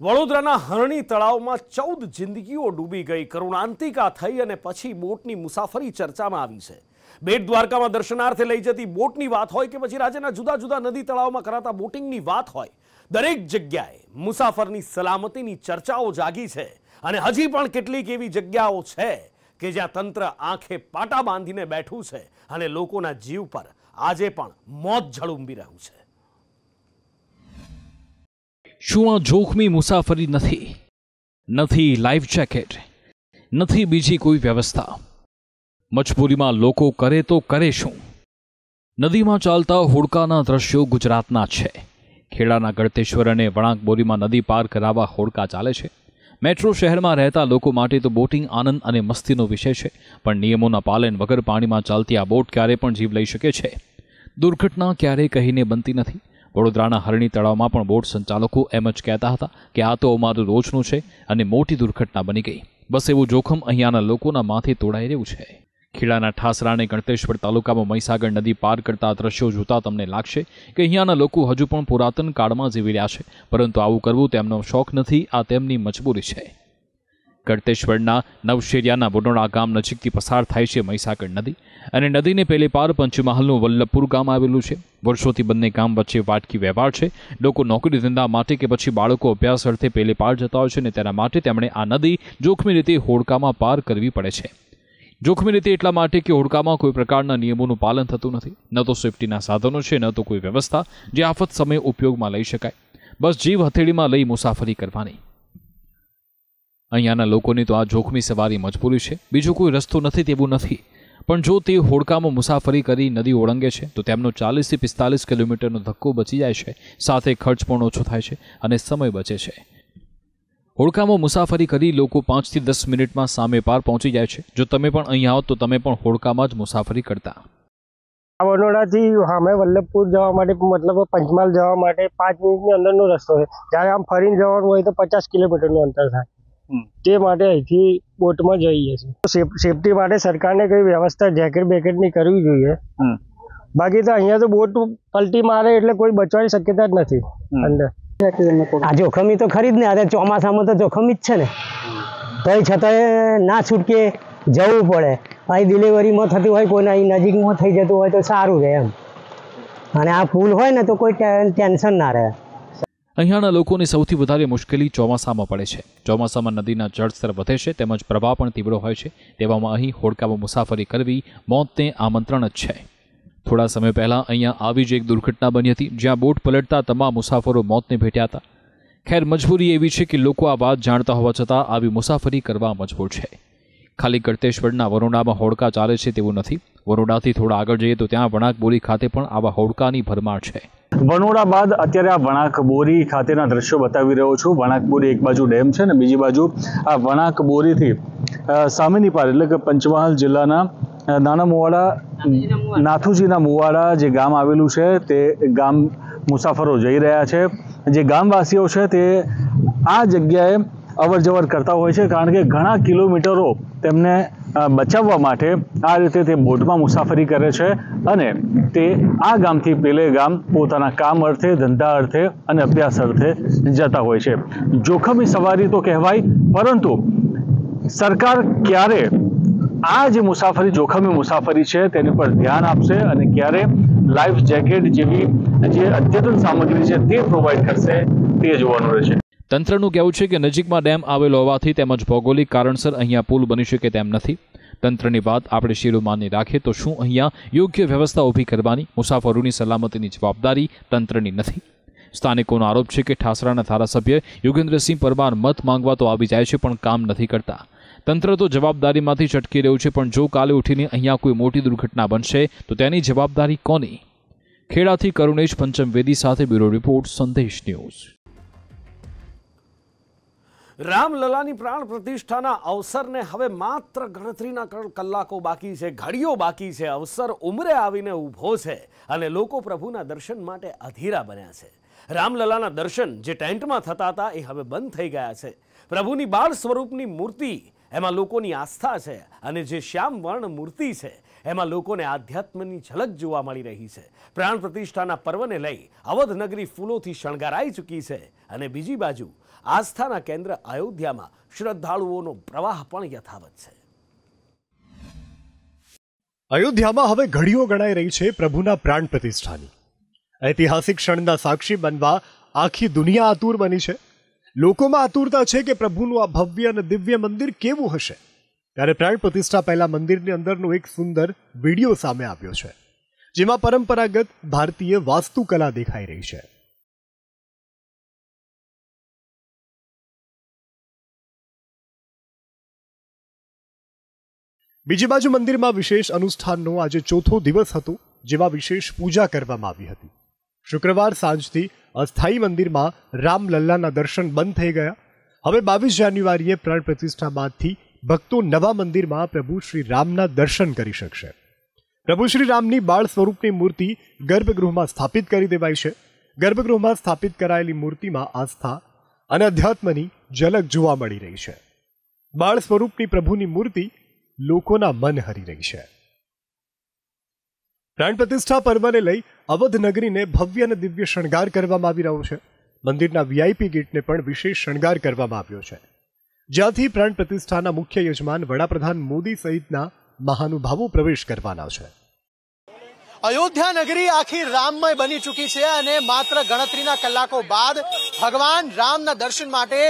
વડોદરાના હરણી તળાવમાં ચૌદ જિંદગીઓ ડૂબી ગઈ. કરુણાંતિકા થઈ અને પછી બોટની મુસાફરી ચર્ચામાં આવી છે. બેટ દ્વારકામાં દર્શનાર્થે લઈ જતી બોટની વાત હોય કે પછી રાજ્યના જુદા જુદા નદી તળાવમાં કરાતા બોટિંગની વાત હોય, દરેક જગ્યાએ મુસાફરની સલામતીની ચર્ચાઓ જાગી છે. અને હજી પણ કેટલીક એવી જગ્યાઓ છે કે જ્યાં તંત્ર આંખે પાટા બાંધીને બેઠું છે અને લોકોના જીવ પર આજે પણ મોત ઝળુંબી રહ્યું છે. શું આ જોખમી મુસાફરી નથી? નથી લાઈફ જેકેટ નથી બીજી કોઈ વ્યવસ્થા. મજબૂરીમાં લોકો કરે તો કરે શું? નદીમાં ચાલતા હોડકાના દ્રશ્યો ગુજરાતના છે. ખેડાના ગળતેશ્વર અને વણાકબોરીમાં નદી પાર કરાવવા હોડકા ચાલે છે. મેટ્રો શહેરમાં રહેતા લોકો માટે તો બોટિંગ આનંદ અને મસ્તીનો વિષય છે, પણ નિયમોના પાલન વગર પાણીમાં ચાલતી આ બોટ ક્યારે પણ જીવ લઈ શકે છે. દુર્ઘટના ક્યારેય કહીને બનતી નથી. વડોદરાના હરણી તળાવમાં પણ બોટ સંચાલકો એમ જ કહેતા હતા કે આ તો અમારું રોજનું છે અને મોટી દુર્ઘટના બની ગઈ. બસ એવું જોખમ અહીંયાના લોકોના માથે તોડાઈ રહ્યું છે. ખેડાના ઠાસરા અને ગણતેશ્વર તાલુકામાં મહીસાગર નદી પાર કરતા દ્રશ્યો જોતા તમને લાગશે કે અહીંયાના લોકો હજુ પણ પુરાતન કાળમાં જીવી રહ્યા છે, પરંતુ આવું કરવું તેમનો શોખ નથી, આ તેમની મજબૂરી છે. ગળતેશ્વરના નવશેરિયાના વડોણા ગામ નજીકથી પસાર થાય છે મહીસાગર નદી. અને નદીને પેલે પાર પંચમહાલનું વલ્લભપુર ગામ આવેલું છે. વર્ષોથી બંને ગામ વચ્ચે વાટકી વ્યવહાર છે. લોકો નોકરી ધંધા માટે કે પછી બાળકો અભ્યાસ અર્થે પેલે પાર જતા હોય છે અને તેના માટે તેમણે આ નદી જોખમી રીતે હોડકામાં પાર કરવી પડે છે. જોખમી રીતે એટલા માટે કે હોડકામાં કોઈ પ્રકારના નિયમોનું પાલન થતું નથી. ન તો સેફટીના સાધનો છે, ન તો કોઈ વ્યવસ્થા જે આફત સમયે ઉપયોગમાં લઈ શકાય. બસ જીવ હથેળીમાં લઈ મુસાફરી કરવાની. અહીંયાના લોકોની તો આ જોખમી સવારી મજબૂરી છે. બીજો કોઈ રસ્તો નથી તેવું નથી. પણ જો તે હોડકામાં મુસાફરી કરી નદી ઓળંગે છે, તો તેમનો ચાલીસથી પિસ્તાલીસ કિલોમીટરનો ધક્કો બચી જાય છે. સાથે ખર્ચ પણ ઓછો થાય છે અને સમય બચે છે. હોડકામાં મુસાફરી કરી લોકો પાંચથી દસ મિનિટમાં સામે પાર પહોંચી જાય છે. જો તમે પણ અહીં આવો, તો તમે પણ હોડકામાં જ મુસાફરી કરતા. વડોદરાથી સામે વલ્લભપુર જવા માટે, મતલબ પંચમહાલ જવા માટે પાંચ મિનિટની અંદરનો રસ્તો છે. જ્યારે આમ ફરીને જવાનું હોય તો પચાસ કિલોમીટરનું અંતર થાય. તે માટે અહીંથી બોટમાં જઈએ છીએ. સેફટી માટે સરકારને કઈ વ્યવસ્થા જેકેટ બેકેટની કરવી જોઈએ? બાકી તો અહીંયા તો બોટ પલટી મારે એટલે કોઈ બચવાની શક્યતા જ નથી. અંદર. આ જોખમી તો ખરી જ ને અરે ચોમાસામાં તો જોખમી જ છે ને. તોય છતાંય ના છૂટકે જવું પડે. અહીં ડિલિવરીમાં થતી હોય કોઈને અહીં નજીકમાં થઈ જતું હોય તો સારું રહે એમ. અને આ પુલ હોય ને તો કોઈ ટેન્શન ના રહે. અહીંયાના લોકોને સૌથી વધારે મુશ્કેલી ચોમાસામાં પડે છે. ચોમાસામાં નદીના જળસ્તર વધે છે તેમજ પ્રવાહ પણ તીવ્ર હોય છે. તેવામાં અહીં હોડકામાં મુસાફરી કરવી મોતને આમંત્રણ જ છે. થોડા સમય પહેલાં અહીંયા આવી જ એક દુર્ઘટના બની હતી જ્યાં બોટ પલટતા તમામ મુસાફરો મોતને ભેટ્યા હતા. ખેર મજબૂરી એવી છે કે લોકો આ વાત જાણતા હોવા છતાં આવી મુસાફરી કરવા મજબૂર છે. ખાલી ગળતેશ્વરના વરોડામાં હોડકા ચાલે છે તેવું નથી. વરોડાથી થોડા આગળ જઈએ તો ત્યાં વણાકબોરી ખાતે પણ આવા હોડકાની ભરમાર છે. વનોડા બાદ અત્યારે આ વણાક બોરી ખાતેના દ્રશ્યો બતાવી રહ્યો છું. વણાક બોરી એક બાજુ ડેમ છે ને બીજી બાજુ આ વણાક બોરીથી સામેની પાર એટલે કે પંચમહાલ જિલ્લાના નાના મુવાડા નાથુજીના મુવાડા જે ગામ આવેલું છે તે ગામ મુસાફરો જઈ રહ્યા છે. જે ગામવાસીઓ છે તે આ જગ્યાએ અવર જવર કરતા હોય છે કારણ કે ઘણા કિલોમીટરો તેમને બચાવવા માટે આ રીતે તે બોટમાં મુસાફરી કરે છે અને તે આ ગામથી પેલે ગામ પોતાના કામ અર્થે, ધંધા અર્થે અને અભ્યાસ અર્થે જતા હોય છે. જોખમી સવારી તો કહેવાય, પરંતુ સરકાર ક્યારે આ જે મુસાફરી, જોખમી મુસાફરી છે તેની પર ધ્યાન આપશે અને ક્યારે લાઈફ જેકેટ જેવી જે અદ્યતન સામગ્રી છે તે પ્રોવાઈડ કરશે તે જોવાનું રહેશે. તંત્રનું કહેવું છે કે નજીકમાં ડેમ આવેલો હોવાથી તેમજ ભૌગોલિક કારણસર અહીંયા પુલ બની શકે તેમ નથી. તંત્રની વાત આપણે શિરોમાની રાખીએ તો શું અહીંયા યોગ્ય વ્યવસ્થા ઊભી કરવાની મુસાફરોની સલામતીની જવાબદારી તંત્રની નથી? સ્થાનિકોનો આરોપ છે કે ઠાસરાના ધારાસભ્ય યોગેન્દ્રસિંહ પરમાર મત માંગવા તો આવી જાય છે પણ કામ નથી કરતા. તંત્ર તો જવાબદારીમાંથી છટકી રહ્યું છે પણ જો કાલે ઉઠીને અહીંયા કોઈ મોટી દુર્ઘટના બનશે તો તેની જવાબદારી કોની? ખેડાથી કરુણેશ પંચમવેદી સાથે બ્યુરો રિપોર્ટ, સંદેશ ન્યૂઝ. રામલલાની પ્રાણ પ્રતિષ્ઠાના અવસરને હવે માત્ર ગણતરીના કલ- કલાકો બાકી છે, ઘડીઓ બાકી છે. અવસર ઉમરે આવીને ઊભો છે અને લોકો પ્રભુના દર્શન માટે અધીરા બન્યા છે. રામલલાના દર્શન જે ટેન્ટમાં થતા હતા એ હવે બંધ થઈ ગયા છે. પ્રભુની બાળ સ્વરૂપની મૂર્તિ એમાં લોકોની આસ્થા છે અને જે શ્યામ વર્ણ મૂર્તિ છે, એમાં લોકોને આધ્યાત્મની ઝલક જોવા મળી રહી છે. પ્રાણ પ્રતિષ્ઠાના પર્વને લઈ અવધ નગરી ફૂલોથી શણગારાઈ ચૂકી છે અને બીજી બાજુ આસ્થાના કેન્દ્ર અયોધ્યામાં શ્રદ્ધાળુઓનો પ્રવાહ પણ યથાવત છે. અયોધ્યામાં હવે ઘડીઓ ગણાઈ રહી છે પ્રભુના પ્રાણ પ્રતિષ્ઠાની. ઐતિહાસિક ક્ષણના સાક્ષી બનવા આખી દુનિયા આતુર બની છે. લોકોમાં આતુરતા છે કે પ્રભુનું આ ભવ્ય અને દિવ્ય મંદિર કેવું હશે? ત્યારે પ્રાણ પ્રતિષ્ઠા પહેલા મંદિરની અંદરનો એક સુંદર વીડિયો સામે આવ્યો છે, જેમાં પરંપરાગત ભારતીય વાસ્તુકલા દેખાઈ રહી છે. બીજી બાજુ મંદિરમાં વિશેષ અનુષ્ઠાનનો આજે ચોથો દિવસ હતો, જેમાં વિશેષ પૂજા કરવામાં આવી હતી. શુક્રવાર સાંજથી અસ્થાયી મંદિરમાં રામલલ્લાના દર્શન બંધ થઈ ગયા. હવે બાવીસ જાન્યુઆરીએ પ્રાણ પ્રતિષ્ઠા બાદથી ભક્તો નવા મંદિરમાં પ્રભુ શ્રી રામના દર્શન કરી શકશે. પ્રભુ શ્રી રામની બાળ સ્વરૂપની મૂર્તિ ગર્ભગૃહમાં સ્થાપિત કરી દેવાઈ છે. ગર્ભગૃહમાં સ્થાપિત કરાયેલી મૂર્તિમાં આસ્થા અને અધ્યાત્મની ઝલક જોવા મળી રહી છે. બાળ સ્વરૂપની પ્રભુની મૂર્તિ લોકોના મન હરી રહી છે. પ્રાણ પ્રતિષ્ઠા પર્વને લઈ અવધ નગરીને ભવ્ય અને દિવ્ય શણગાર કરવામાં આવી રહ્યો છે. મંદિરના વીઆઈપી ગેટને પણ વિશેષ શણગાર કરવામાં આવ્યો છે. જ્યાંથી પ્રાણ પ્રતિષ્ઠાના મુખ્ય યજમાન વડાપ્રધાન મોદી સહિતના મહાનુભાવો પ્રવેશ કરવાના છે. અયોધ્યા નગરી આખી રામમય બની ચૂકી છે અને માત્ર ગણતરીના કલાકો બાદ ભગવાન રામના દર્શન માટે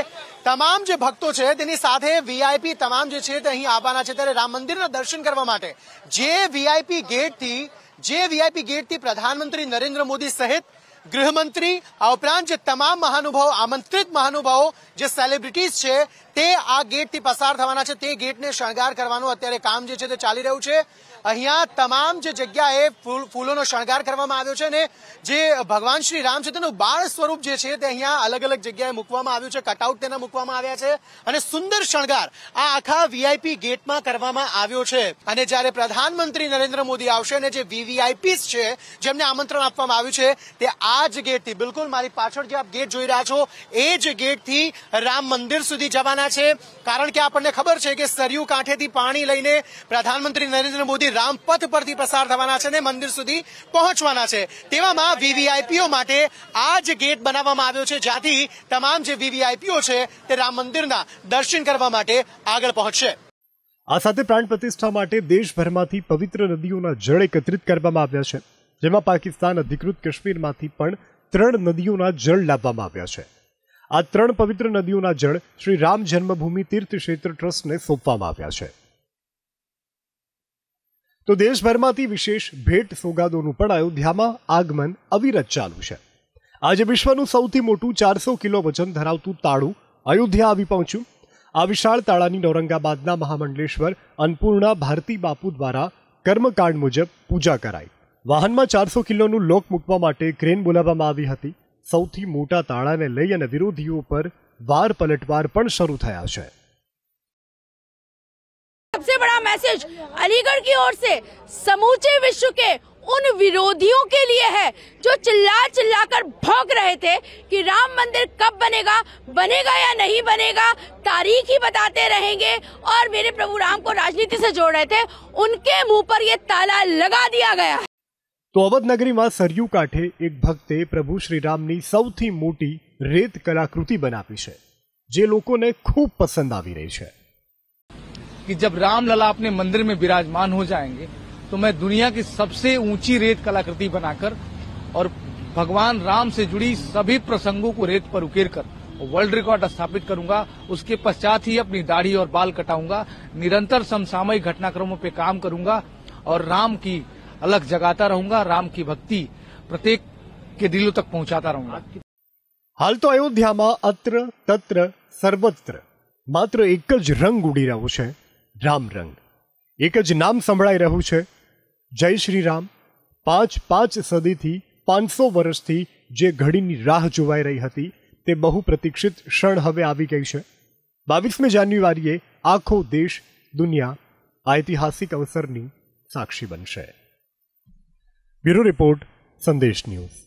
તમામ જે ભક્તો છે, તેની સાથે વીઆઈપી તમામ જે છે તે અહીં આવવાના છે. ત્યારે રામ મંદિરના દર્શન કરવા માટે જે વીઆઈપી ગેટથી જે વીઆઈપી ગેટથી પ્રધાનમંત્રી નરેન્દ્ર મોદી સહિત ગૃહમંત્રી, આ ઉપરાંત જે તમામ મહાનુભાવો, આમંત્રિત મહાનુભાવો, જે સેલિબ્રિટીઝ છે, તે આ ગેટથી પસાર થવાના છે. તે ગેટને શણગાર કરવાનું અત્યારે કામ જે છે તે ચાલી રહ્યું છે. અહીંયા તમામ જે જગ્યાએ ફૂલ, ફૂલોનો શણગાર કરવામાં આવ્યો છે અને જે ભગવાન શ્રી રામ છે તેનું બાળ સ્વરૂપ જે છે તે અહીંયા અલગ અલગ જગ્યાએ મૂકવામાં આવ્યું છે. કટઆઉટ તેના મૂકવામાં આવ્યા છે અને સુંદર શણગાર આ આખા વીઆઈપી ગેટમાં કરવામાં આવ્યો છે. અને જ્યારે પ્રધાનમંત્રી નરેન્દ્ર મોદી આવશે અને જે વીવીઆઈપી છે, જેમને આમંત્રણ આપવામાં આવ્યું છે, તે આ જ ગેટથી, બિલકુલ મારી પાછળ જે આપ ગેટ જોઈ રહ્યા છો, એ જ ગેટથી રામ મંદિર સુધી જવાના છે. કારણ કે આપણને ખબર છે કે સરયુ કાંઠેથી પાણી લઈને પ્રધાનમંત્રી નરેન્દ્ર મોદી રામપથ પરથી પસાર થવાના છે અને મંદિર સુધી પહોંચવાના છે. તેવામાં વીવીઆઈપીઓ માટે આ જ ગેટ બનાવવામાં આવ્યો છે. જ્યાંથી તમામ જે વીવીઆઈપીઓ છે, તે રામ મંદિરના દર્શન કરવા માટે આગળ પહોંચશે. આ સાથે પ્રાણ પ્રતિષ્ઠા માટે દેશભરમાંથી પવિત્ર નદીઓના જળ એકત્રિત કરવામાં આવ્યા છે. જેમાં પાકિસ્તાન અધિકૃત કાશ્મીરમાંથી પણ ત્રણ નદીઓના જળ લાવવામાં આવ્યા છે. આ ત્રણ પવિત્ર નદીઓના જળ શ્રી રામ જન્મભૂમિ તીર્થ ક્ષેત્ર ટ્રસ્ટને સોંપવામાં આવ્યા છે. તો દેશભરમાંથી વિશેષ ભેટ સોગાદોનું પણ અયોધ્યામાં આગમન અવિરત ચાલુ છે. આજે વિશ્વનું સૌથી મોટું ચારસો કિલો વજન ધરાવતું તાળું અયોધ્યા આવી પહોંચ્યું. આ વિશાળ તાળાની ઔરંગાબાદના મહામંડલેશ્વર અન્નપૂર્ણા ભારતી બાપુ દ્વારા કર્મકાંડ મુજબ પૂજા કરાઈ. વાહનમાં ચારસો કિલોનું લોક મૂકવા માટે ક્રેન બોલાવવામાં આવી હતી સૌથી મોટા તાળાને લઈ અને વિરોધીઓ પર વાર પલટવાર પણ શરૂ થયા છે सबसे बड़ा मैसेज अलीगढ़ की ओर से समूचे विश्व के उन विरोधियों के लिए है जो चिल्ला चिल्लाकर भौंक रहे थे कि राम मंदिर कब बनेगा बनेगा या नहीं बनेगा तारीख ही बताते रहेंगे और मेरे प्रभु राम को राजनीति से जोड़ रहे थे उनके मुंह पर ये ताला लगा दिया गया है તો અવધ નગરીમાં સરયુ કાંઠે એક ભક્તે પ્રભુ શ્રીરામની સૌથી મોટી રેત કલાકૃતિ બનાવી છે જે લોકોને ખૂબ પસંદ આવી રહી છે कि जब रामलला अपने मंदिर में विराजमान हो जाएंगे तो मैं दुनिया की सबसे ऊंची रेत कलाकृति बनाकर और भगवान राम से जुड़ी सभी प्रसंगों को रेत पर उकेर कर वर्ल्ड रिकॉर्ड स्थापित करूंगा उसके पश्चात ही अपनी दाढ़ी और बाल कटाऊंगा निरंतर समसामयिक घटनाक्रमों पे काम करूंगा और राम की अलग जगाता रहूंगा राम की भक्ति प्रत्येक के दिलों तक पहुंचाता रहूंगा હાલ તો અયોધ્યામાં અત્ર તત્ર સર્વત્ર માત્ર એક જ રંગ ઉડી રહ્યો છે રામ રંગ એક જ નામ સંભળાઈ રહ્યું છે જય શ્રી રામ પાંચ પાંચ સદીથી પાંચસો વર્ષથી જે ઘડીની રાહ જોવાઈ રહી હતી તે બહુ પ્રતીક્ષિત ક્ષણ હવે આવી ગઈ છે બાવીસમી જાન્યુઆરીએ આખો દેશ દુનિયા આ ઐતિહાસિક અવસરની સાક્ષી બનશે બ્યુરો રિપોર્ટ સંદેશ ન્યૂઝ.